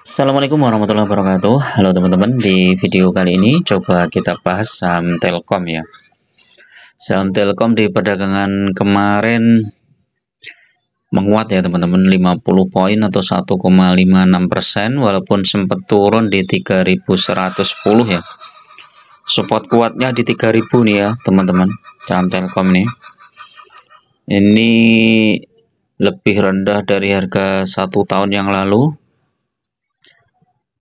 Assalamualaikum warahmatullahi wabarakatuh. Halo teman-teman di video kali ini coba kita bahas saham Telkom ya. Saham Telkom di perdagangan kemarin menguat ya teman-teman 50 poin atau 1,56 persen walaupun sempat turun di 3110 ya. Support kuatnya di 3000 nih ya teman-teman saham Telkom nih ini lebih rendah dari harga satu tahun yang lalu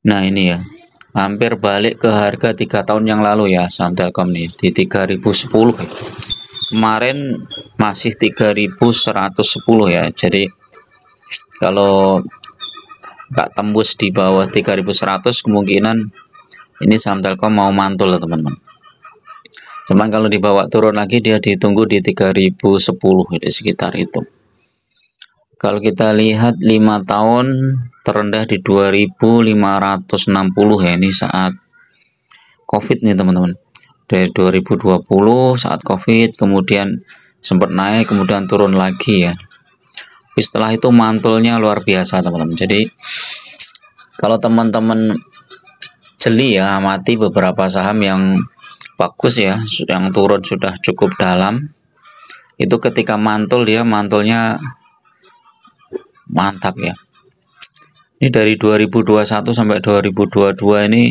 Nah ini ya, hampir balik ke harga tiga tahun yang lalu ya saham Telkom nih di 3010 kemarin masih 3110 ya. Jadi kalau nggak tembus di bawah 3100 kemungkinan ini saham Telkom mau mantul teman-teman. Cuman kalau dibawa turun lagi dia ditunggu di 3010 di sekitar itu kalau kita lihat lima tahun terendah di 2560 ya ini saat covid nih teman-teman. Dari 2020 saat covid kemudian sempat naik kemudian turun lagi ya. Tapi setelah itu mantulnya luar biasa teman-teman. Jadi kalau teman-teman jeli ya amati beberapa saham yang bagus ya yang turun sudah cukup dalam itu ketika mantul dia mantulnya mantap ya. Ini dari 2021 sampai 2022 ini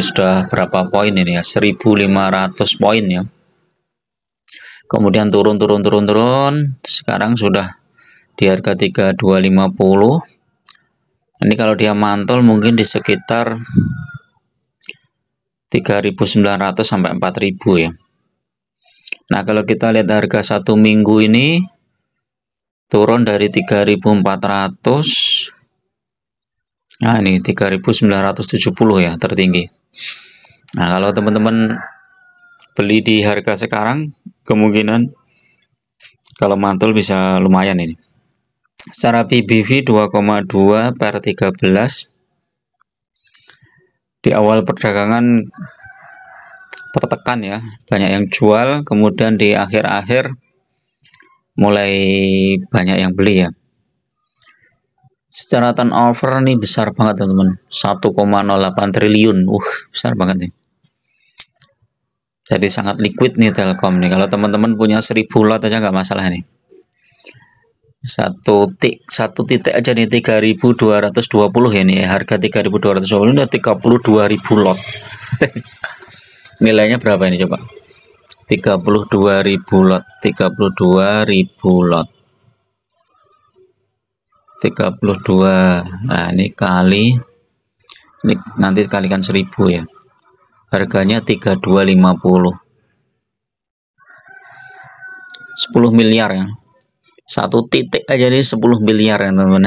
sudah berapa poin ini ya? 1500 poin ya. Kemudian turun turun turun turun. Sekarang sudah di harga 3250 ini kalau dia mantul mungkin di sekitar 3900 sampai 4000 ya. Nah kalau kita lihat harga satu minggu ini turun dari 3400 nah ini 3970 ya tertinggi. Nah kalau teman-teman beli di harga sekarang kemungkinan kalau mantul bisa lumayan ini. Secara PBV 2,2 per 13 di awal perdagangan tertekan ya banyak yang jual kemudian di akhir-akhir mulai banyak yang beli ya. Secara turnover nih besar banget teman-teman. 1,08 triliun. Uh besar banget nih. Jadi sangat liquid nih Telkom nih. Kalau teman-teman punya 1000 lot aja nggak masalah nih. Satu tik satu titik aja nih 3220 ya nih. Harga 3220 udah 32.000 lot. Nilainya berapa ini coba 32.000 lot 32.000 lot. 32 nah ini kali ini nanti kalikan 1000 ya. Harganya 3250 10 miliar ya. Satu titik aja nih 10 miliar ya teman-teman.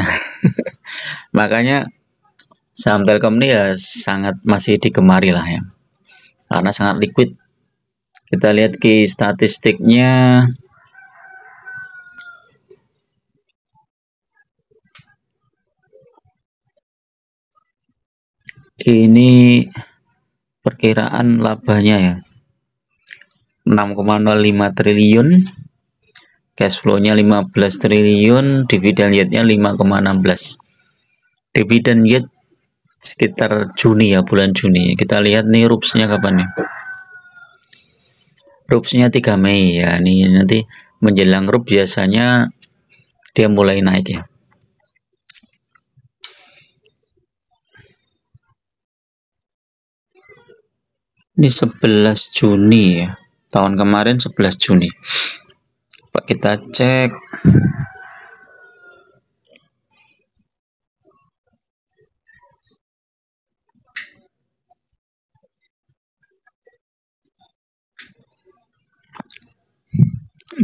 Makanya saham telkom ini ya sangat masih digemari lah ya. Karena sangat liquid kita lihat ke statistiknya. Ini perkiraan labanya ya. 6,05 triliun. Cash flow-nya 15 triliun dividen yield-nya 5,16 dividen yield sekitar Juni ya bulan Juni. Kita lihat nih rupsnya kapan ya rupsnya 3 Mei ya. Ini nanti menjelang rup biasanya dia mulai naik ya. Ini 11 Juni ya. Tahun kemarin 11 Juni. Pak kita cek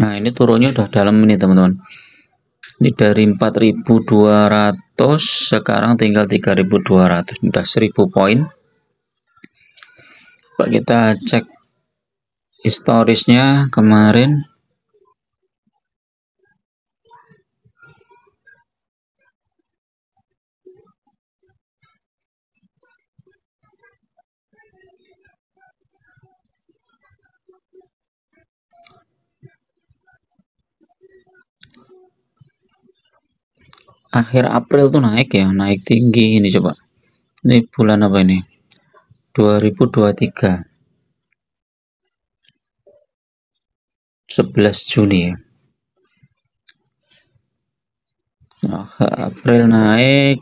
Nah, ini turunnya udah dalam ini, teman-teman. Ini dari 4200 sekarang tinggal 3200. Udah 1000 poin. Pak kita cek historisnya kemarin akhir April tuh naik ya naik tinggi ini coba. Ini bulan apa ini? 2023 11 Juni ya. Nah, April naik.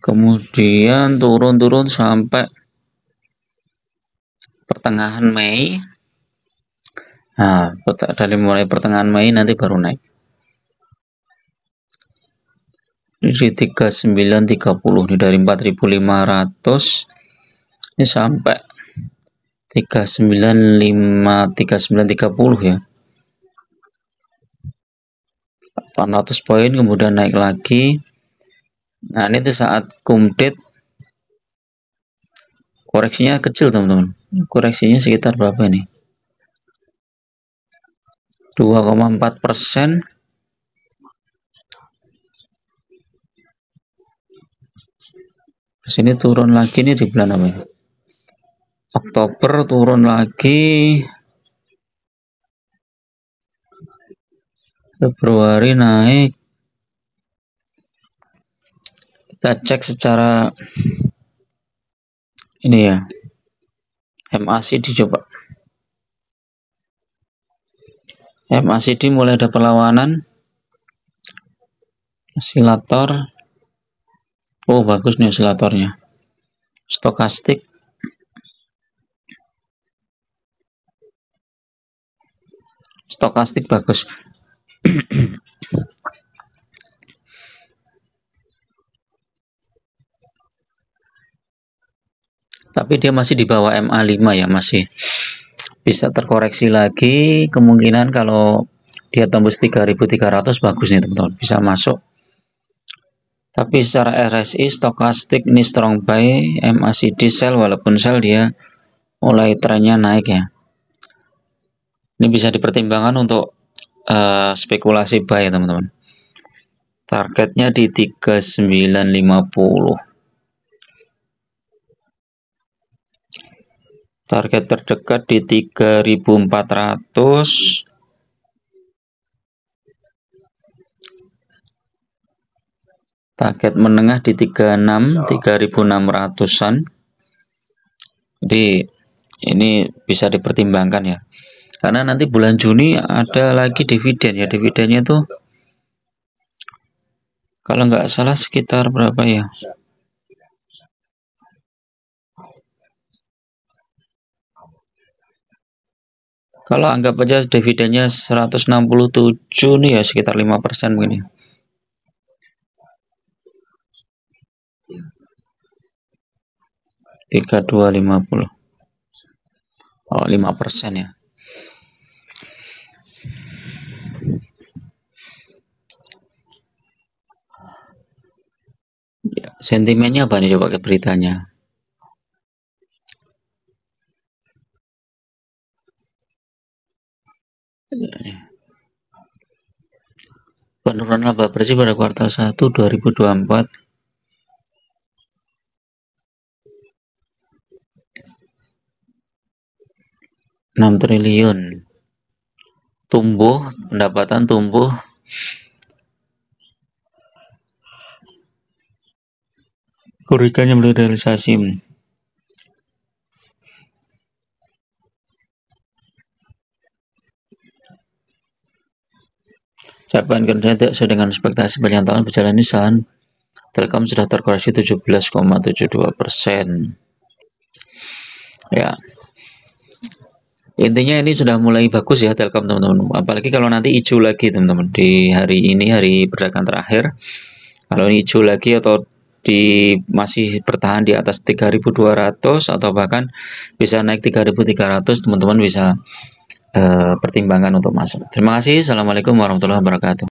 Kemudian turun-turun sampai pertengahan Mei. Nah dari mulai pertengahan Mei nanti baru naik. Di 3930 ini dari 4500 ini sampai 395 3930 ya. 800 poin kemudian naik lagi. Nah ini saat kumdet koreksinya kecil teman-teman koreksinya sekitar berapa ini? 2,4 persen. Sini turun lagi nih di bulan apa ya Oktober turun lagi. Februari naik. Kita cek secara ini ya MACD coba. MACD mulai ada perlawanan. Osilator oh bagus nih osilatornya stokastik. Stokastik bagus tapi dia masih di bawah MA5 ya masih bisa terkoreksi lagi. Kemungkinan kalau dia tembus 3300 bagus nih teman-teman. Bisa masuk. Tapi secara RSI stokastik ini strong buy MACD sell walaupun sell dia mulai trennya naik ya. Ini bisa dipertimbangkan untuk uh, spekulasi buy teman-teman. Targetnya di 3950 target terdekat di 3400 target menengah di 36 3600an jadi ini bisa dipertimbangkan ya. Karena nanti bulan Juni ada lagi dividen ya. Dividennya tuh kalau nggak salah sekitar berapa ya Kalau anggap aja dividennya 167 nih ya sekitar 5% begini. Tiga dua lima puluh. Oh lima persen ya. ya. Sentimennya apa nih coba ke beritanya? Penurunan laba bersih pada kuartal 1 2024 6 triliun. Tumbuh pendapatan tumbuh. Kurikannya belum realisasi Capaian kinerja tidak sesuai dengan ekspektasi sepanjang tahun berjalan ini saham Telkom sudah terkoreksi 17,72 persen. Ya, intinya ini sudah mulai bagus ya Telkom teman-teman. Apalagi kalau nanti hijau lagi teman-teman di hari ini hari perdagangan terakhir. Kalau ini hijau lagi atau di masih bertahan di atas 3.200 atau bahkan bisa naik 3.300 teman-teman bisa uh, pertimbangan untuk masuk. Terima kasih. Assalamualaikum warahmatullahi wabarakatuh.